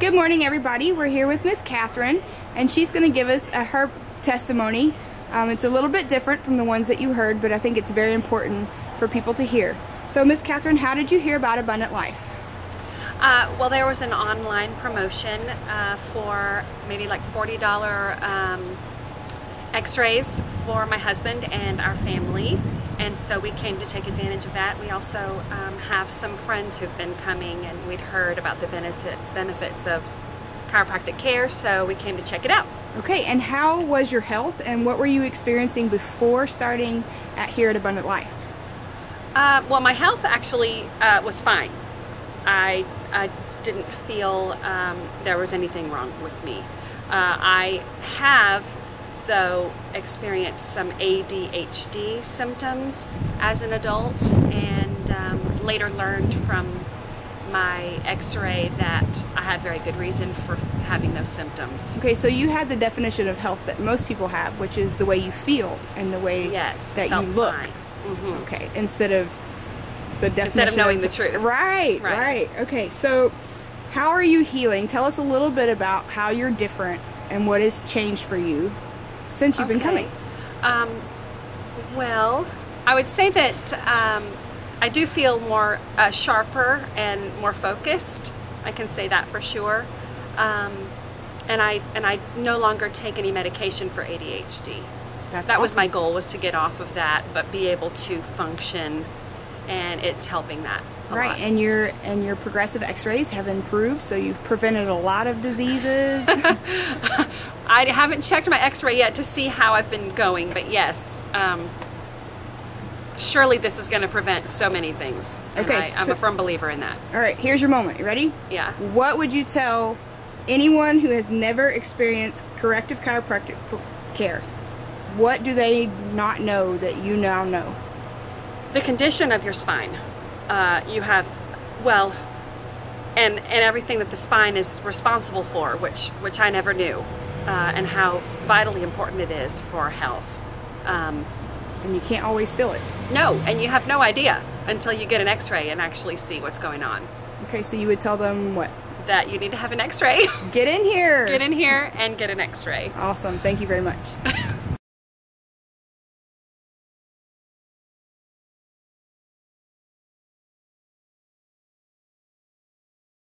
Good morning, everybody. We're here with Miss Catherine, and she's going to give us a, her testimony. Um, it's a little bit different from the ones that you heard, but I think it's very important for people to hear. So, Miss Catherine, how did you hear about Abundant Life? Uh, well, there was an online promotion uh, for maybe like $40 um, x-rays for my husband and our family and so we came to take advantage of that. We also um, have some friends who've been coming and we'd heard about the benefit, benefits of chiropractic care, so we came to check it out. Okay, and how was your health and what were you experiencing before starting at here at Abundant Life? Uh, well, my health actually uh, was fine. I, I didn't feel um, there was anything wrong with me. Uh, I have though experienced some ADHD symptoms as an adult and um, later learned from my x-ray that I had very good reason for having those symptoms. Okay, so you had the definition of health that most people have, which is the way you feel and the way yes, that you look. Mm -hmm. Okay, instead of the definition instead of knowing of, the truth. Right, right, right. Okay, so how are you healing? Tell us a little bit about how you're different and what has changed for you since you've okay. been coming? Um, well, I would say that um, I do feel more uh, sharper and more focused. I can say that for sure. Um, and I and I no longer take any medication for ADHD. That's that awesome. was my goal was to get off of that, but be able to function, and it's helping that. right, lot. and your and your progressive X-rays have improved, so you've prevented a lot of diseases. I haven't checked my x-ray yet to see how I've been going, but yes, um, surely this is going to prevent so many things. Okay. I, am so, a firm believer in that. All right, here's your moment. You ready? Yeah. What would you tell anyone who has never experienced corrective chiropractic care? What do they not know that you now know? The condition of your spine. Uh, you have, well, and and everything that the spine is responsible for, which which I never knew uh, and how vitally important it is for health. Um, and you can't always feel it. No, and you have no idea until you get an x-ray and actually see what's going on. Okay, so you would tell them what? That you need to have an x-ray. Get in here. Get in here and get an x-ray. Awesome. Thank you very much.